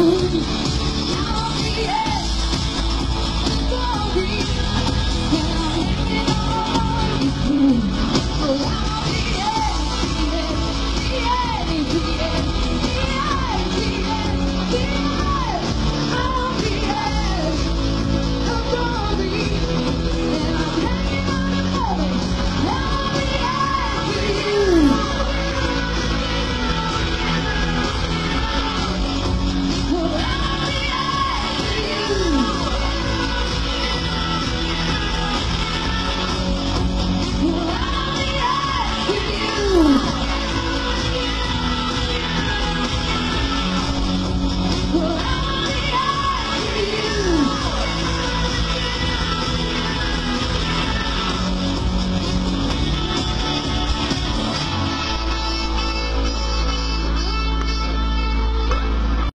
Jesus.